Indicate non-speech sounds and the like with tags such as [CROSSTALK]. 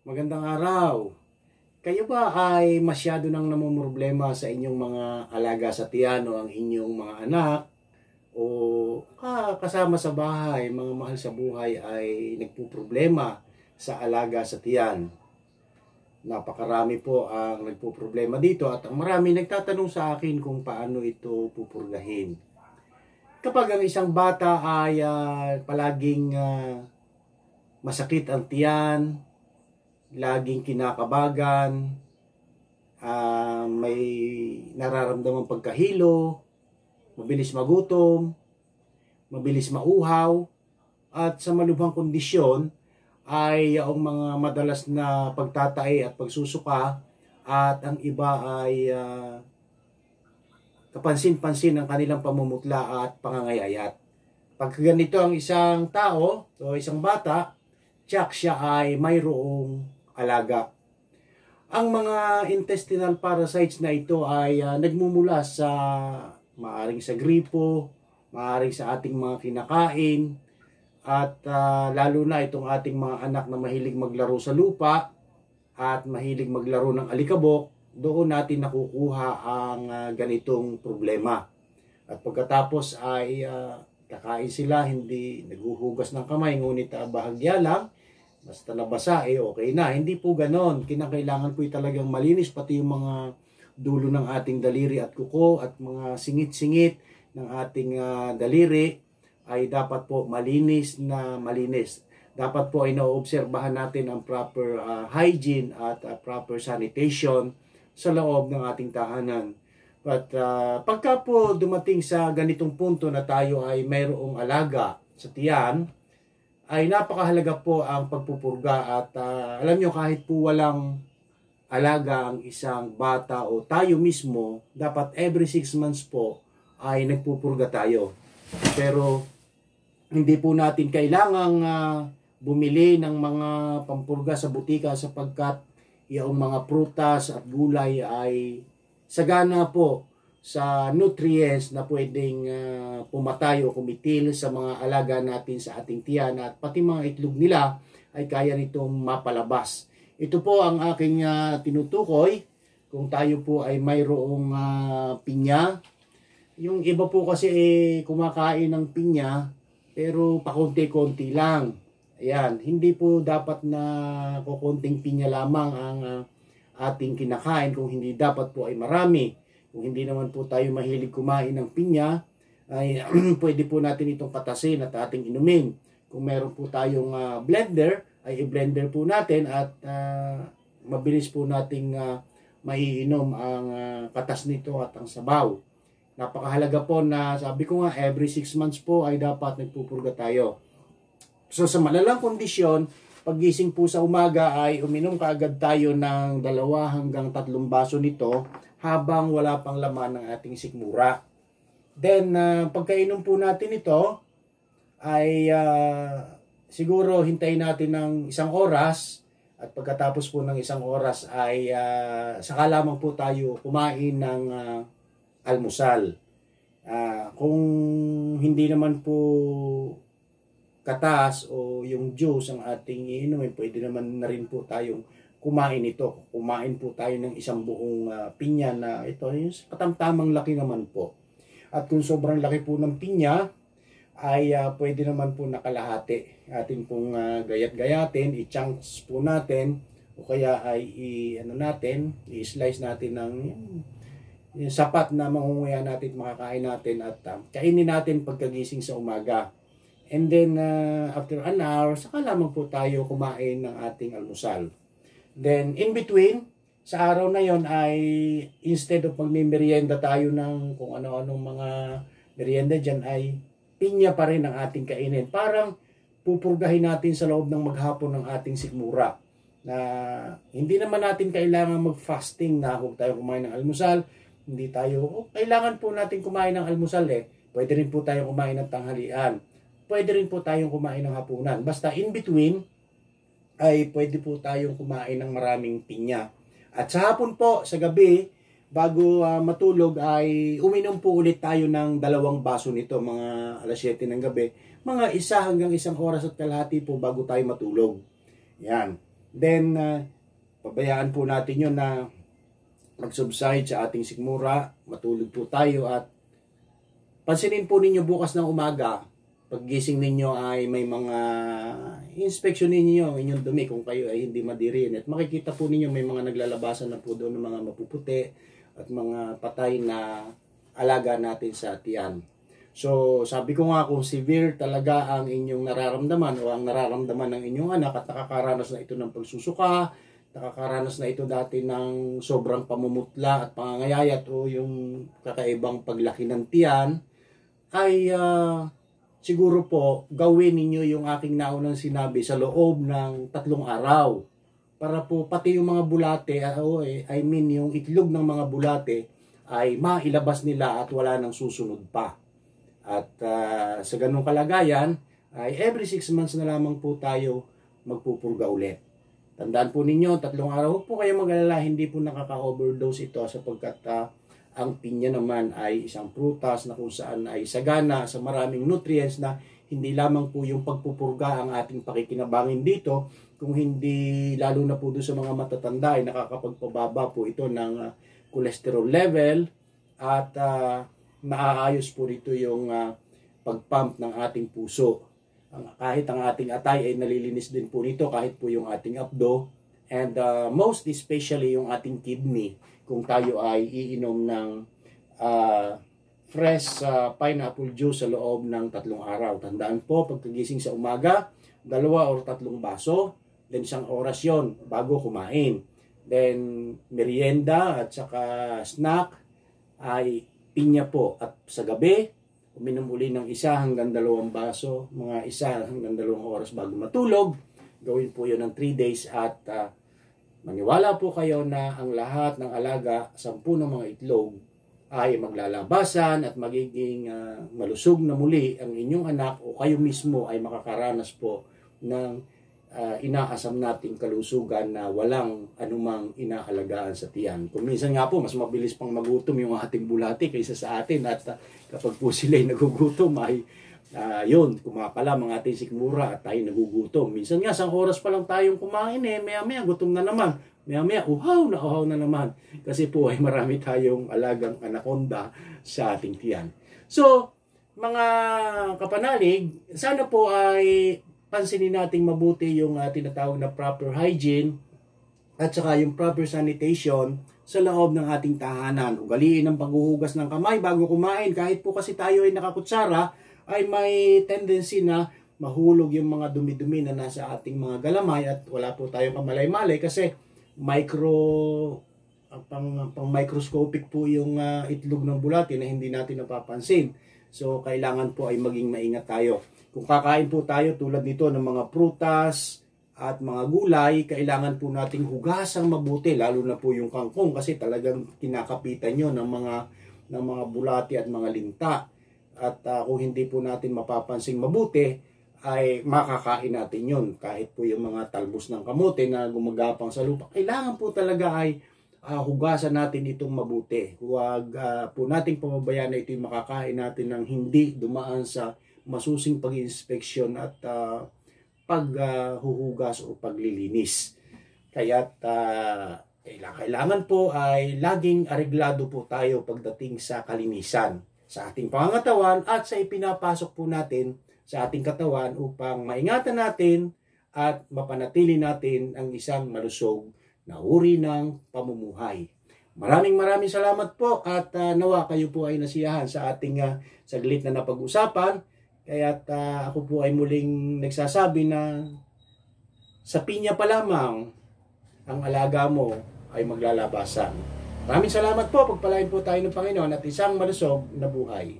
Magandang araw. Kayo ba ay masyado nang namumroblema sa inyong mga alaga sa tiyan o ang inyong mga anak o ah, kasama sa bahay, mga mahal sa buhay ay nagpuproblema sa alaga sa tiyan? Napakarami po ang nagpuproblema dito at ang marami nagtatanong sa akin kung paano ito pupurgahin. Kapag ang isang bata ay ah, palaging ah, masakit ang tiyan, laging kinakabagan, ah, may nararamdaman pagkahilo, mabilis magutom, mabilis mauhaw, at sa malubhang kondisyon ay yung mga madalas na pagtatae at pagsusuka at ang iba ay ah, kapansin-pansin ang kanilang pamumutla at pangangayayat. Pag ganito ang isang tao o isang bata, tiyak siya ay mayroong alaga. Ang mga intestinal parasites na ito ay ah, nagmumula sa maaring sa gripo, maaring sa ating mga kinakain, at ah, lalo na itong ating mga anak na mahilig maglaro sa lupa at mahilig maglaro ng alikabok, doon natin nakukuha ang ah, ganitong problema. At pagkatapos ay ah, kakain sila, hindi naghuhugas ng kamay, ngunit ah, bahagya lang, basta nabasa eh okay na. Hindi po ganon. Kinakailangan po talagang malinis pati yung mga dulo ng ating daliri at kuko at mga singit-singit ng ating ah, daliri ay dapat po malinis na malinis. Dapat po ay naoobserbahan natin ang proper ah, hygiene at ah, proper sanitation sa loob ng ating tahanan. But ah, pagka po dumating sa ganitong punto na tayo ay mayroong alaga sa tiyan, ay napakahalaga po ang pagpupurga at ah, alam nyo kahit po walang alaga ang isang bata o tayo mismo, dapat every 6 months po ay nagpupurga tayo. Pero hindi po natin kailangang ah, bumili ng mga pampurga sa butika sapagkat yung mga prutas at gulay ay sagana po sa nutrients na pwedeng ah, pumatay o kumitil sa mga alaga natin sa ating tiyan at pati mga itlog nila ay kaya nitong mapalabas. Ito po ang aking ah, tinutukoy kung tayo po ay mayroong ah, pinya. Yung iba po kasi eh, kumakain ng pinya pero pakonti-konti lang. Ayan, hindi po dapat na kukunting pinya lamang ang ah, ating kinakain kung hindi dapat po ay marami. Kung hindi naman po tayo mahilig kumain ng pinya, ay [CLEARS THROAT] pwede po natin itong patasin at ating inumin. Kung meron po tayong ah, blender, ay i-blender po natin at ah, mabilis po nating ah, maiinom ang ah, katas nito at ang sabaw. Napakahalaga po na sabi ko nga every 6 months po ay dapat nagpupurga tayo. So sa malalang kondisyon, pagising po sa umaga ay uminom kaagad tayo ng dalawa hanggang tatlong baso nito habang wala pang laman ng ating sikmura. Then ah, pagkainom po natin ito ay ah, siguro hintayin natin ng isang oras at pagkatapos po ng isang oras ay ah, saka lamang po tayo kumain ng ah, almusal. Ah, kung hindi naman po katas o yung juice ang ating iinumin, pwede naman na rin po tayong kumain ito. Kumain po tayo ng isang buong ah, pinya na ito, yung katamtamang laki naman po. At kung sobrang laki po ng pinya, ay ah, pwede naman po nakalahati. Atin pong ah, gayat-gayatin, i-chunks po natin, o kaya ay i, ano natin, i-slice natin ng yung sapat na mangunguya natin, makakain natin at ah, kainin natin pagkagising sa umaga. And then, uh, after an hour, saka lamang po tayo kumain ng ating almusal. Then, in between, sa araw na yon ay instead of magmimerienda tayo ng kung ano-anong mga merienda dyan, ay pinya pa rin ang ating kainin. Parang pupurgahin natin sa loob ng maghapon ng ating sikmura. Na hindi naman natin kailangan mag-fasting na huwag tayo kumain ng almusal. Hindi tayo, oh, kailangan po natin kumain ng almusal eh. Pwede rin po tayo kumain ng tanghalian pwede rin po tayong kumain ng hapunan. Basta in between, ay pwede po tayong kumain ng maraming pinya. At sa hapon po, sa gabi, bago ah, matulog ay uminom po ulit tayo ng dalawang baso nito, mga alas 7 ng gabi. Mga isa hanggang isang oras at kalahati po bago tayo matulog. Yan. Then, uh, pabayaan po natin yun na mag-subside sa ating sikmura, matulog po tayo at pansinin po ninyo bukas ng umaga, paggising ninyo ay may mga inspection ninyo inyong dumi kung kayo ay hindi madirin at makikita po ninyo may mga naglalabasan na po doon ng mga mapuputi at mga patay na alaga natin sa tiyan. So, sabi ko nga kung severe talaga ang inyong nararamdaman o ang nararamdaman ng inyong anak at nakakaranas na ito ng pagsusuka, nakakaranas na ito dati ng sobrang pamumutla at pangangayayat o yung kakaibang paglaki ng tiyan, ay uh, siguro po gawin ninyo yung aking naunang sinabi sa loob ng tatlong araw para po pati yung mga bulate, uh, I mean yung itlog ng mga bulate ay mailabas nila at wala nang susunod pa. At uh, sa ganung kalagayan, ay every 6 months na lamang po tayo magpupurga ulit. Tandaan po ninyo, tatlong araw po kayo mag-alala, hindi po nakaka-overdose ito sapagkat uh, ang pinya naman ay isang prutas na kung saan ay sagana sa maraming nutrients na hindi lamang po yung pagpupurga ang ating pakikinabangin dito, kung hindi lalo na po doon sa mga matatanda ay nakakapagpababa po ito ng uh, cholesterol level at uh, maaayos po dito yung uh, pagpump ng ating puso. Kahit ang ating atay ay nalilinis din po nito kahit po yung ating abdo and uh, most especially yung ating kidney kung tayo ay iinom ng uh, fresh uh, pineapple juice sa loob ng tatlong araw. Tandaan po, pagkagising sa umaga, dalawa o tatlong baso, then isang oras yon bago kumain. Then merienda at saka snack ay pinya po. At sa gabi, uminom uli ng isa hanggang dalawang baso, mga isa hanggang dalawang oras bago matulog. Gawin po yun ng 3 days at uh, maniwala po kayo na ang lahat ng alaga, sampu ng mga itlog, ay maglalabasan at magiging uh, malusog na muli ang inyong anak o kayo mismo ay makakaranas po ng uh, inaasam nating kalusugan na walang anumang inaalagaan sa tiyan. Kung minsan nga po, mas mabilis pang magutom yung ating bulati kaysa sa atin at uh, kapag po sila ay nagugutom ay uh, yun, kumakalam ang ating sikmura at tayo nagugutom. Minsan nga, isang oras pa lang tayong kumain eh, maya maya gutom na naman. Maya maya, uhaw na uhaw na naman. Kasi po ay marami tayong alagang anaconda sa ating tiyan. So, mga kapanalig, sana po ay pansinin nating mabuti yung uh, tinatawag na proper hygiene at saka yung proper sanitation sa loob ng ating tahanan. Ugaliin ang paghuhugas ng kamay bago kumain. Kahit po kasi tayo ay nakakutsara, ay may tendency na mahulog yung mga dumi-dumi na nasa ating mga galamay at wala po tayong kamalay-malay kasi micro pang, pang microscopic po yung uh, itlog ng bulati na hindi natin napapansin. So kailangan po ay maging maingat tayo. Kung kakain po tayo tulad nito ng mga prutas at mga gulay, kailangan po nating hugasang mabuti, lalo na po yung kangkong kasi talagang kinakapitan nyo ng mga, ng mga bulati at mga linta. At uh, kung hindi po natin mapapansing mabuti, ay makakain natin yon kahit po yung mga talbos ng kamote na gumagapang sa lupa. Kailangan po talaga ay uh, hugasan natin itong mabuti. Huwag uh, po nating pamabayaan na ito yung makakain natin ng hindi dumaan sa masusing pag-inspeksyon at uh, paghuhugas uh, o paglilinis. Kaya uh, kailangan po ay laging areglado po tayo pagdating sa kalinisan sa ating pangangatawan at sa ipinapasok po natin sa ating katawan upang maingatan natin at mapanatili natin ang isang malusog na uri ng pamumuhay. Maraming maraming salamat po at uh, nawa kayo po ay nasiyahan sa ating uh, saglit na napag-usapan kaya uh, ah, ako po ay muling nagsasabi na sa pinya pa lamang ang alaga mo ay maglalabasan. Maraming salamat po. Pagpalain po tayo ng Panginoon at isang malusog na buhay.